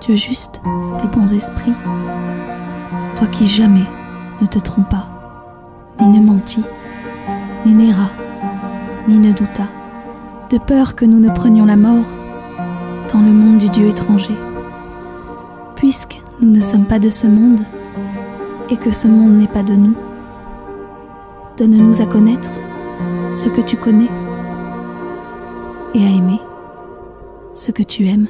Dieu juste des bons esprits, toi qui jamais ne te trompa, ni ne mentis, ni n'erra, ni ne douta, de peur que nous ne prenions la mort dans le monde du Dieu étranger. Puisque nous ne sommes pas de ce monde, et que ce monde n'est pas de nous, donne-nous à connaître ce que tu connais et à aimer ce que tu aimes.